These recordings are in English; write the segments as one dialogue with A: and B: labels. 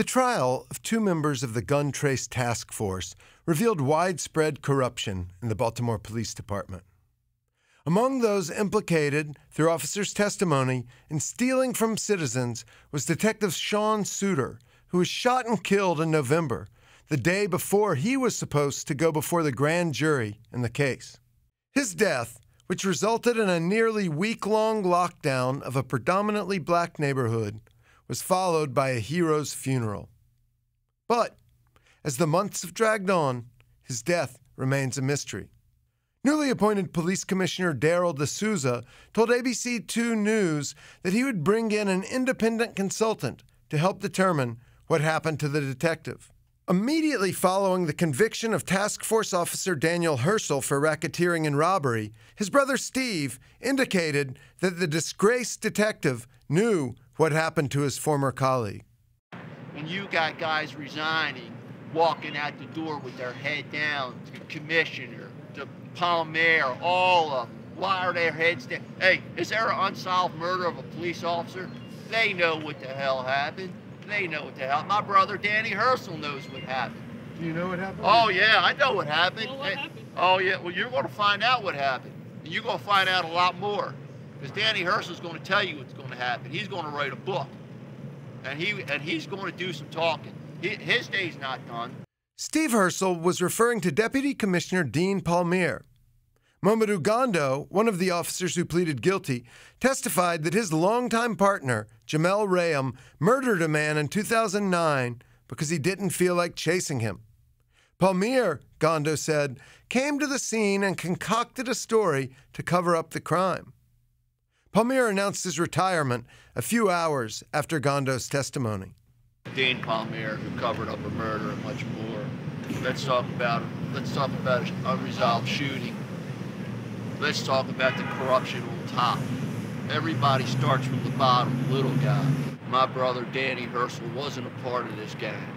A: The trial of two members of the Gun Trace Task Force revealed widespread corruption in the Baltimore Police Department. Among those implicated, through officers' testimony, in stealing from citizens was Detective Sean Suiter, who was shot and killed in November, the day before he was supposed to go before the grand jury in the case. His death, which resulted in a nearly week long lockdown of a predominantly black neighborhood, was followed by a hero's funeral. But, as the months have dragged on, his death remains a mystery. Newly appointed Police Commissioner Darryl De Sousa told ABC2 News that he would bring in an independent consultant to help determine what happened to the detective. Immediately following the conviction of Task Force Officer Daniel Hersl for racketeering and robbery, his brother Steve indicated that the disgraced detective knew what happened to his former colleague.
B: And you got guys resigning, walking out the door with their head down, the commissioner, the Palmer, all of them. Why are their heads down? Hey, is there an unsolved murder of a police officer? They know what the hell happened. They know what the hell. My brother Danny Hersl knows what happened.
C: Do you know what happened?
B: Oh yeah, I know what happened.
D: Well, what happened?
B: Oh yeah, well you're going to find out what happened. And you're going to find out a lot more. Because Danny Hersl's going to tell you what's going to happen. He's going to write a book. And he and he's going to do some talking. He, his day's not done.
A: Steve Hersl was referring to Deputy Commissioner Dean Palmere. Momodu Gondo, one of the officers who pleaded guilty, testified that his longtime partner, Jemell Rayam, murdered a man in 2009 because he didn't feel like chasing him. Palmere, Gondo said, came to the scene and concocted a story to cover up the crime. Palmere announced his retirement a few hours after Gondo's testimony.
B: Dean Palmere, who covered up a murder and much more. Let's talk about let's talk about unresolved shooting. Let's talk about the corruption on top. Everybody starts from the bottom, little guy. My brother Danny Hersl wasn't a part of this gang.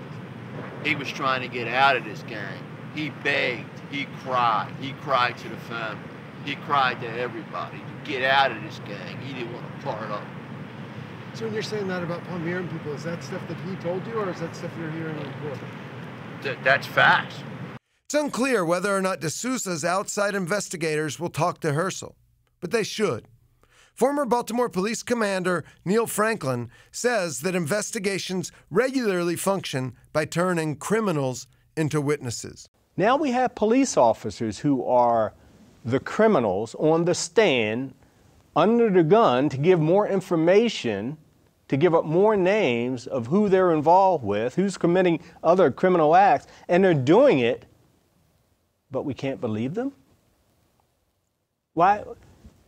B: He was trying to get out of this gang. He begged, he cried, he cried to the family, he cried to everybody to get out of this gang. He didn't want to part of it.
C: So when you're saying that about Palmere and people, is that stuff that he told you, or is that stuff you're hearing in court?
B: Th- that's facts.
A: It's unclear whether or not De Sousa's outside investigators will talk to Hersl, but they should. Former Baltimore Police Commander Neill Franklin says that investigations regularly function by turning criminals into witnesses.
E: Now we have police officers who are the criminals on the stand under the gun to give more information, to give up more names of who they're involved with, who's committing other criminal acts, and they're doing it, but we can't believe them? Why,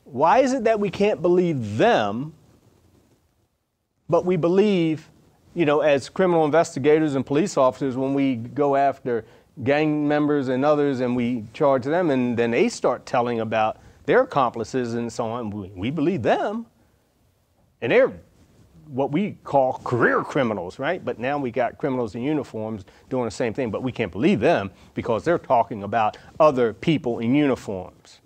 E: why is it that we can't believe them, but we believe, you know, as criminal investigators and police officers, when we go after gang members and others and we charge them, and then they start telling about their accomplices and so on, we, we believe them. And they're what we call career criminals, right? But now we got criminals in uniforms doing the same thing, but we can't believe them because they're talking about other people in uniforms.